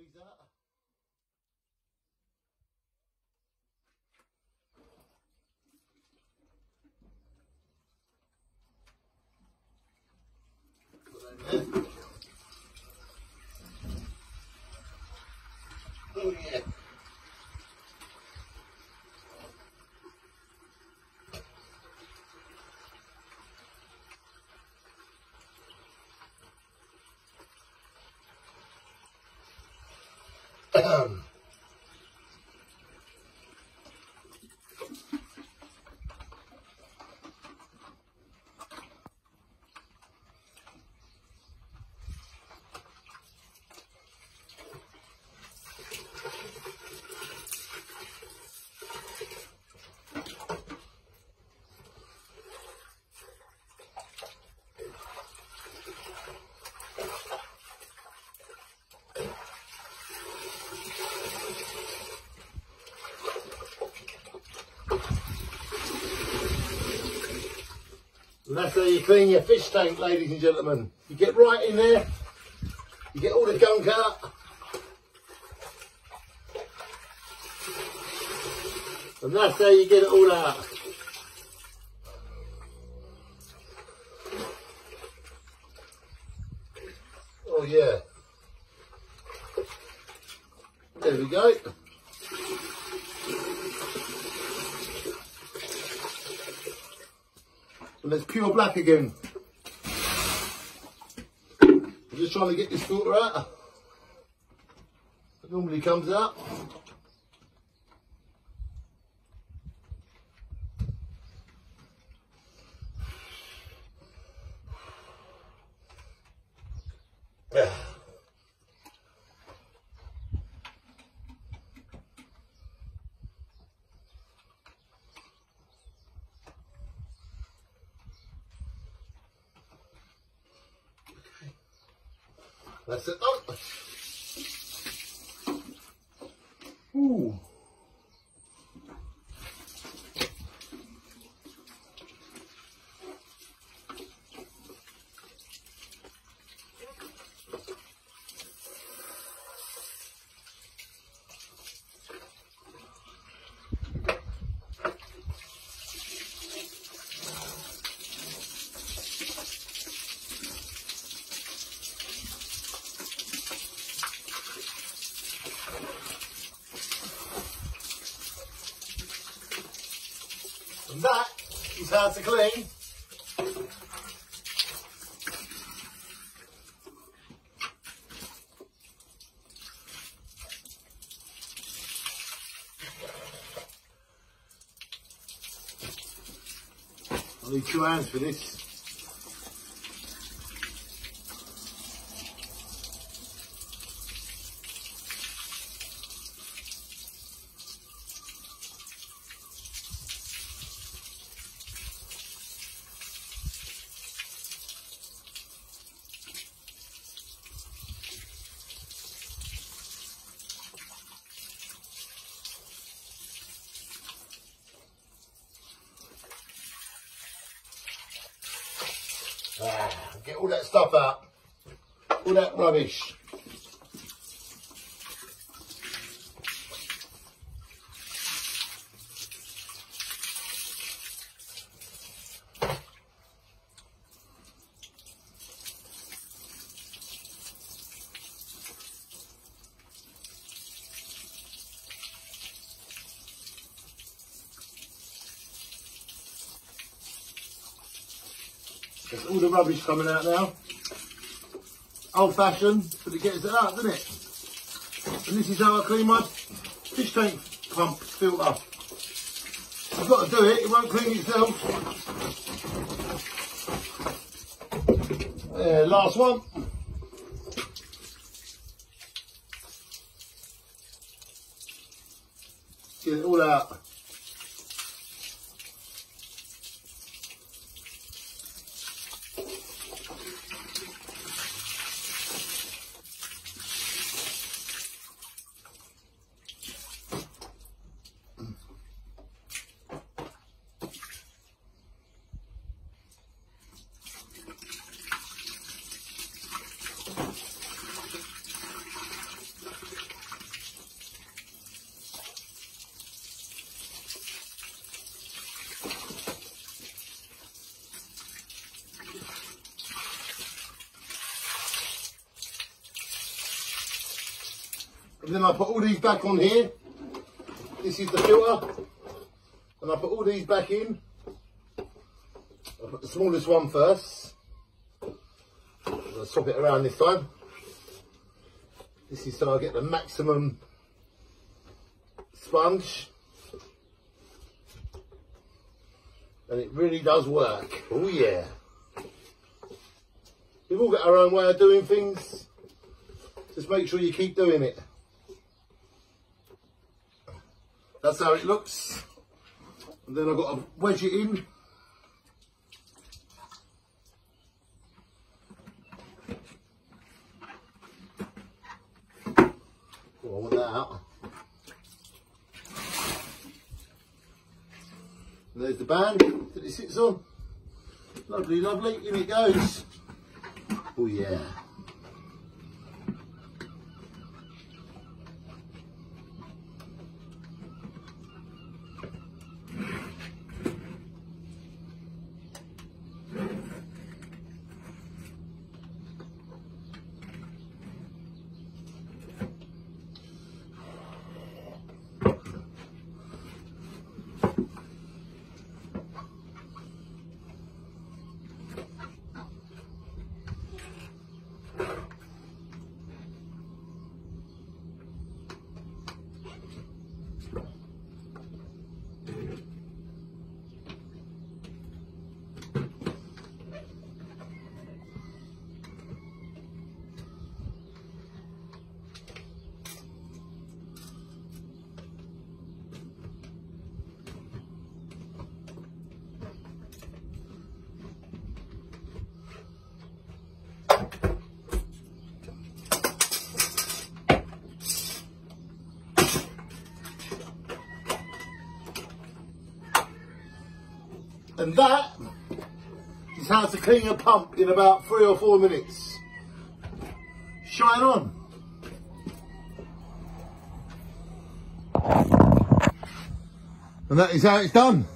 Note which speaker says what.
Speaker 1: these out. Put Um That's how you clean your fish tank, ladies and gentlemen. You get right in there, you get all the gunk out. And that's how you get it all out. Oh yeah. There we go. And there's pure black again. I'm just trying to get this filter out. It normally comes out. That's it done. Ooh. And that is how to clean I need two hands for this. Get all that stuff out. All that rubbish. All the rubbish coming out now. Old fashioned, but it gets it out, doesn't it? And this is how I clean my fish tank pump filter. I've got to do it, it won't clean itself. There, last one. Get it all out. And then I put all these back on here. This is the filter. And I put all these back in. I put the smallest one first. I'm going to swap it around this time. This is so I get the maximum sponge. And it really does work. Oh yeah. We've all got our own way of doing things. Just make sure you keep doing it. That's how it looks. And then I've got to wedge it in. Oh, I want that out. And there's the band that it sits on. Lovely, lovely. In it goes. Oh yeah. And that is how to clean a pump in about three or four minutes. Shine on. And that is how it's done.